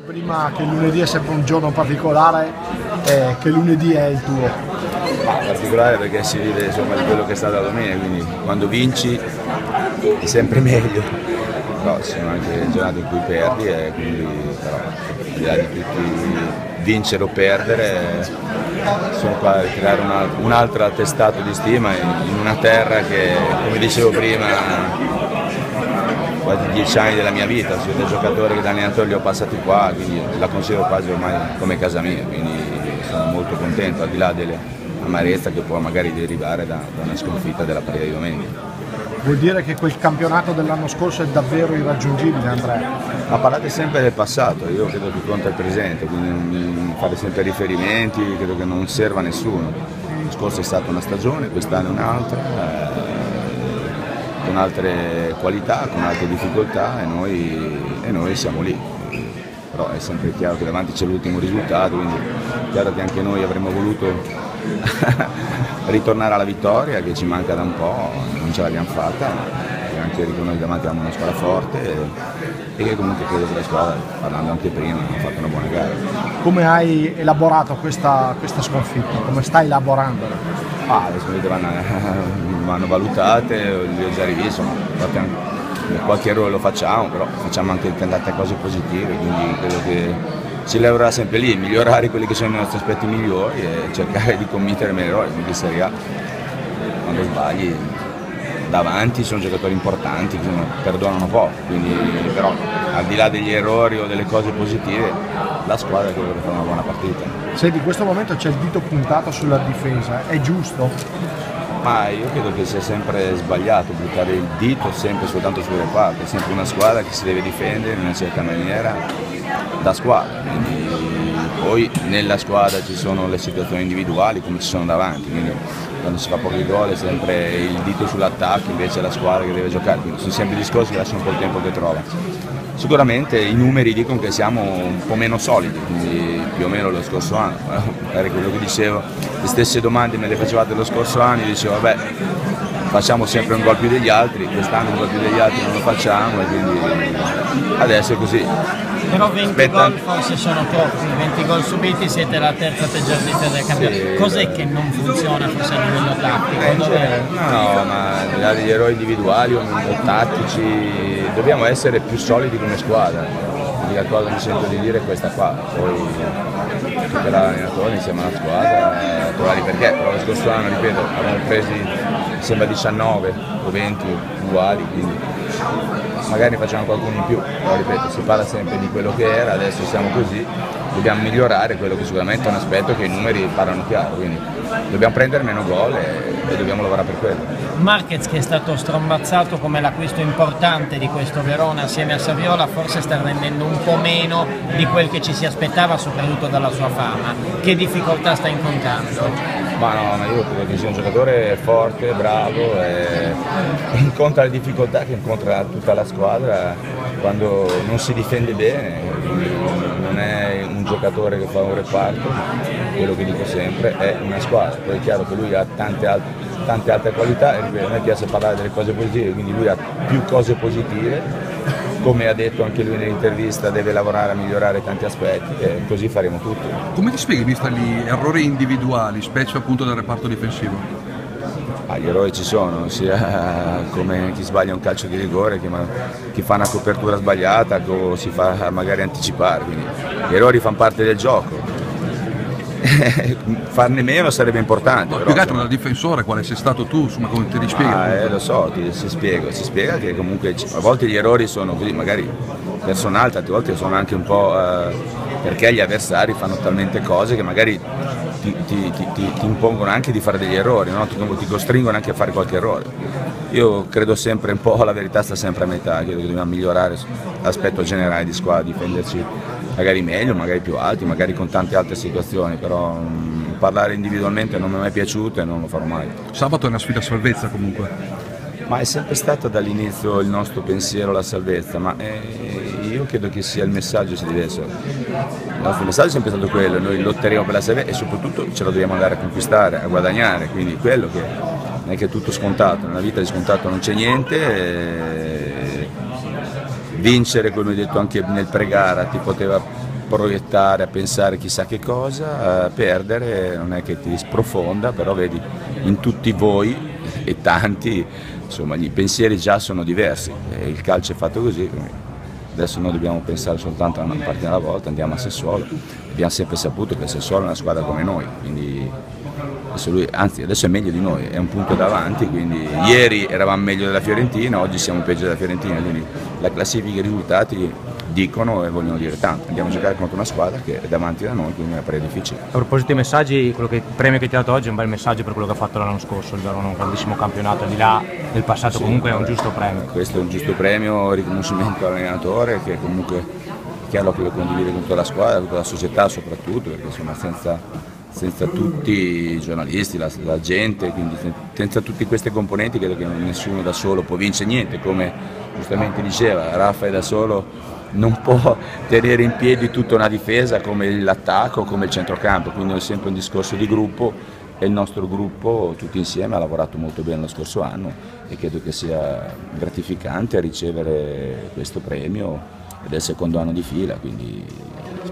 Prima che lunedì è sempre un giorno particolare, eh, che lunedì è il tuo? Ma particolare perché si vive insomma, di quello che è stato la domenica, quindi quando vinci è sempre meglio, però ci sono anche giornate in cui perdi e quindi però al di là di tutti vincere o perdere sono qua a creare una, un altro attestato di stima in una terra che come dicevo prima quasi dieci anni della mia vita, sia da giocatore che da allenatore li ho passati qua, quindi la considero quasi ormai come casa mia, quindi sono molto contento, al di là delle amarezza che può magari derivare da, da una sconfitta della partita di domenica. Vuol dire che quel campionato dell'anno scorso è davvero irraggiungibile Andrea? Ma parlate sempre del passato, io credo che conta il presente, quindi fare sempre riferimenti credo che non serva a nessuno. L'anno scorso è stata una stagione, quest'anno è un'altra. Eh, con altre qualità, con altre difficoltà e noi, e noi siamo lì. Però è sempre chiaro che davanti c'è l'ultimo risultato, quindi è chiaro che anche noi avremmo voluto ritornare alla vittoria che ci manca da un po', non ce l'abbiamo fatta, e anche noi davanti abbiamo una squadra forte e, che comunque credo che la squadra, parlando anche prima, ha fatto una buona gara. Come hai elaborato questa, questa sconfitta? Come stai elaborando? Ah, le sconfitte vanno, vanno valutate, le ho già riviste, qualche errore lo facciamo, però facciamo anche tante cose positive, quindi credo che si lavorerà sempre lì, migliorare quelli che sono i nostri aspetti migliori e cercare di commettere meno errori, quindi Serie A quando sbagli davanti sono giocatori importanti che perdonano poco, quindi, però al di là degli errori o delle cose positive la squadra credo che fa una buona partita. Senti, in questo momento c'è il dito puntato sulla difesa, è giusto? Ma io credo che sia sempre sbagliato buttare il dito sempre soltanto sul reparto, è sempre una squadra che si deve difendere in una certa maniera da squadra, quindi poi nella squadra ci sono le situazioni individuali come ci sono davanti, quindi quando si fa pochi gol è sempre il dito sull'attacco invece è la squadra che deve giocare, quindi sono sempre discorsi che lasciano un po' il tempo che trova. Sicuramente i numeri dicono che siamo un po' meno solidi, più o meno lo scorso anno, era quello che dicevo, le stesse domande me le facevate lo scorso anno, io dicevo vabbè facciamo sempre un gol più degli altri, quest'anno un gol più degli altri non lo facciamo e quindi adesso è così. Però 20 Aspetta. gol forse sono troppi, 20 gol subiti siete la terza peggior difesa del campionato. Sì, Cos'è che non funziona forse a livello tattico? Eh, cioè, no, no, ma gli eroi individuali o tattici dobbiamo essere più solidi come squadra. L'unica cosa che mi sento di dire è questa qua, poi tutte l'allenatore insieme alla squadra, eh, trovare perché, però lo scorso anno, ripeto, abbiamo presi sembra 19 o 20 uguali, quindi magari facciamo qualcuno in più, però ripeto, si parla sempre di quello che era, adesso siamo così, dobbiamo migliorare quello che sicuramente è un aspetto che i numeri parlano chiaro, quindi dobbiamo prendere meno gol e, e dobbiamo lavorare per quello. Marquez che è stato strombazzato come l'acquisto importante di questo Verona assieme a Saviola forse sta rendendo un po' meno di quel che ci si aspettava soprattutto dalla sua fama. Che difficoltà sta incontrando? Ma no, ma io credo che sia un giocatore forte, bravo e incontra le difficoltà che incontra tutta la squadra quando non si difende bene, non è un giocatore che fa un reparto, quello che dico sempre è una squadra, poi è chiaro che lui ha tante altre tante altre qualità a me piace parlare delle cose positive, quindi lui ha più cose positive, come ha detto anche lui nell'intervista deve lavorare a migliorare tanti aspetti e così faremo tutto. Come ti spieghi, mister, gli errori individuali, specie appunto del reparto difensivo? Ah, gli errori ci sono, sia come chi sbaglia un calcio di rigore, chi, chi fa una copertura sbagliata o si fa magari anticipare, quindi gli errori fanno parte del gioco, farne meno sarebbe importante. Più che altro da difensore, quale sei stato tu, insomma come ti rispieghi? Ah, eh, lo so, ti, si, spiega, si spiega che comunque a volte gli errori sono così, magari personali, tante volte sono anche un po' eh, perché gli avversari fanno talmente cose che magari ti, ti, ti, ti impongono anche di fare degli errori, no? ti, costringono anche a fare qualche errore. Io credo sempre un po' la verità sta sempre a metà, credo che dobbiamo migliorare l'aspetto generale di squadra, difenderci magari meglio, magari più alti, magari con tante altre situazioni, però mh, mm, parlare individualmente non mi è mai piaciuto e non lo farò mai. Sabato è una sfida salvezza comunque. Ma è sempre stato dall'inizio il nostro pensiero la salvezza, ma eh, io credo che sia il messaggio sia diverso. Il nostro messaggio è sempre stato quello, noi lotteremo per la salvezza e soprattutto ce la dobbiamo andare a conquistare, a guadagnare, quindi quello che non è che è tutto scontato, nella vita di scontato non c'è niente. E vincere, come ho detto anche nel pre-gara, ti poteva proiettare a pensare chissà che cosa, perdere non è che ti sprofonda, però vedi in tutti voi e tanti insomma, i pensieri già sono diversi, il calcio è fatto così, adesso noi dobbiamo pensare soltanto a una partita alla volta, andiamo a Sessuolo, abbiamo sempre saputo che Sessuolo è una squadra come noi, quindi adesso lui, anzi adesso è meglio di noi, è un punto davanti, quindi ieri eravamo meglio della Fiorentina, oggi siamo peggio della Fiorentina, quindi la classifica e i risultati dicono e vogliono dire tanto. Andiamo a giocare contro una squadra che è davanti da noi, quindi è appare difficile. A proposito dei messaggi, quello che, il premio che ti ha dato oggi è un bel messaggio per quello che ha fatto l'anno scorso, il Verona un grandissimo campionato, di là del passato sì, comunque è un giusto premio. Questo è un giusto premio, riconoscimento all'allenatore che comunque è chiaro che lo condivide con tutta la squadra, tutta la società soprattutto, perché insomma senza, senza tutti i giornalisti, la, la, gente, quindi senza tutte queste componenti credo che nessuno da solo può vincere niente, come giustamente diceva, Raffa è da solo non può tenere in piedi tutta una difesa come l'attacco, come il centrocampo, quindi è sempre un discorso di gruppo e il nostro gruppo tutti insieme ha lavorato molto bene lo scorso anno e credo che sia gratificante ricevere questo premio ed è il secondo anno di fila, quindi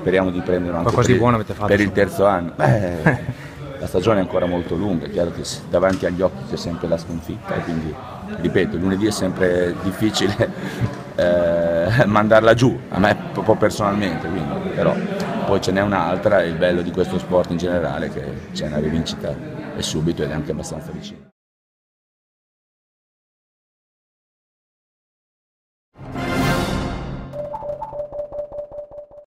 speriamo di prenderlo anche per, il, per il terzo anno. Beh, la stagione è ancora molto lunga, è chiaro che davanti agli occhi c'è sempre la sconfitta e quindi, ripeto, lunedì è sempre difficile eh, mandarla giù, a me proprio personalmente, quindi, però poi ce n'è un'altra e il bello di questo sport in generale è che c'è una rivincita e subito ed è anche abbastanza vicino.